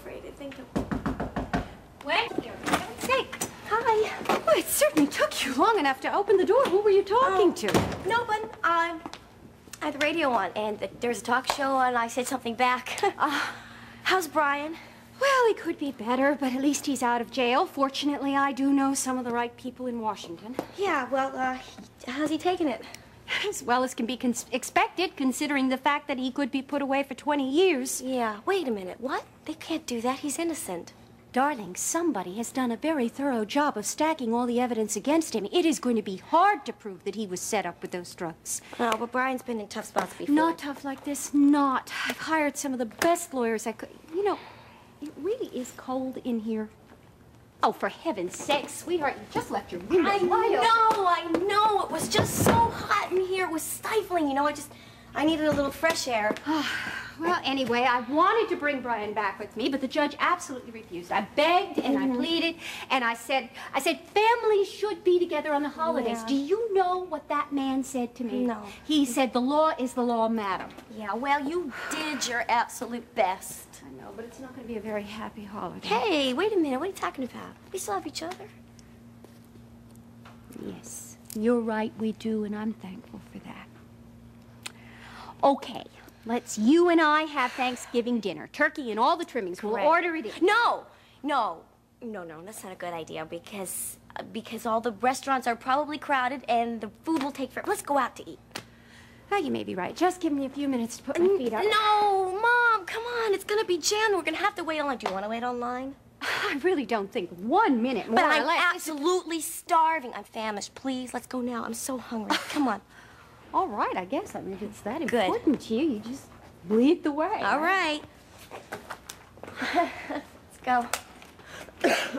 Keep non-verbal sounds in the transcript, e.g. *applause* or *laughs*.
afraid. I think. When? Say, Hi. well, it certainly took you long enough to open the door. Who were you talking to? No, but um, I had the radio on, and th- there was a talk show, on, and I said something back. uh, *laughs* how's Brian? Well, he could be better, but at least he's out of jail. Fortunately, I do know some of the right people in Washington. Yeah. Well, uh, he- how's he taking it? *laughs* As well as can be cons- expected, considering the fact that he could be put away for 20 years. Yeah. Wait a minute. What? They can't do that. He's innocent. Darling, somebody has done a very thorough job of stacking all the evidence against him. It is going to be hard to prove that he was set up with those drugs. No, but Brian's been in tough spots before. Not tough like this, not. I've hired some of the best lawyers I could. You know, it really is cold in here. Oh, for heaven's sake, sweetheart, you just left your window I wide open. know, I know. It was just so hot in here. It was stifling. You know, I just, I needed a little fresh air. *sighs* Well, anyway, I wanted to bring Brian back with me, but the judge absolutely refused. I begged and Mm-hmm. I pleaded, and I said, I said, families should be together on the holidays. Yeah. Do you know what that man said to me? No. He said, the law is the law, madam. Yeah, well, you did your absolute best. I know, but it's not going to be a very happy holiday. Hey, wait a minute. What are you talking about? We still have each other. Yes, you're right, we do, and I'm thankful. Okay, let's you and I have Thanksgiving dinner. Turkey and all the trimmings. We'll order it in. No, no, no, no. That's not a good idea because uh, because all the restaurants are probably crowded and the food will take forever. Let's go out to eat. Oh, you may be right. Just give me a few minutes to put my feet up. No, Mom, come on. It's gonna be jammed. We're gonna have to wait online. Do you want to wait online? *laughs* I really don't think one minute more But I'm absolutely starving. I'm famished. Please, let's go now. I'm so hungry. Come on. *laughs* All right, I guess. I mean, if it's that Good. important to you, you just lead the way. All right. *laughs* Let's go. *coughs*